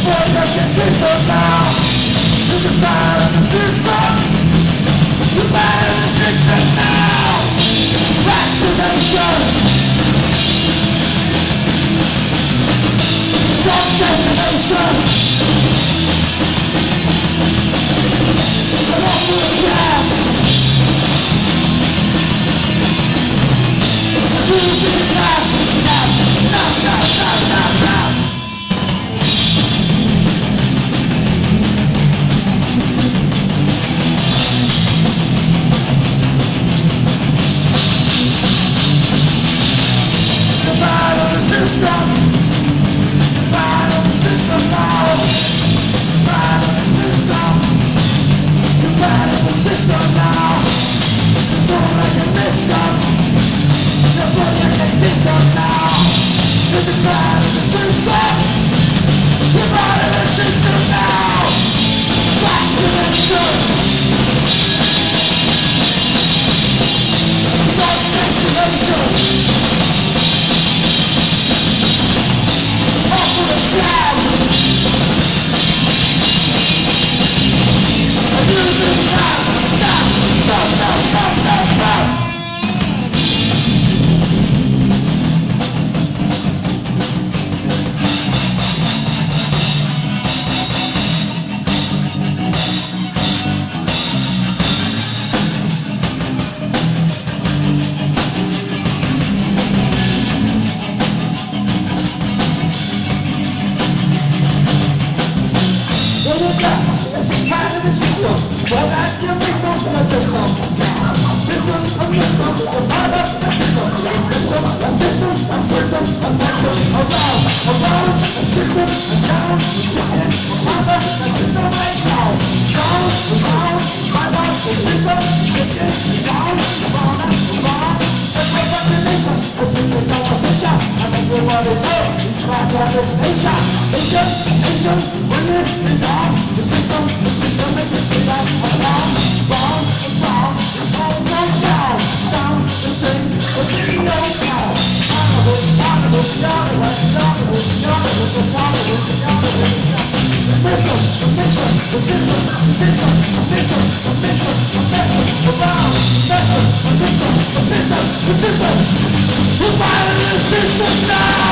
The boys are getting so now You're the bad system You're now the system. What I give of the system. System, a part of the system. A system. Around, around, a system, down, mother, a system down. Down, the system. Down, this nation. Nation, nation, women, and down. The system, the system Who violated the system now?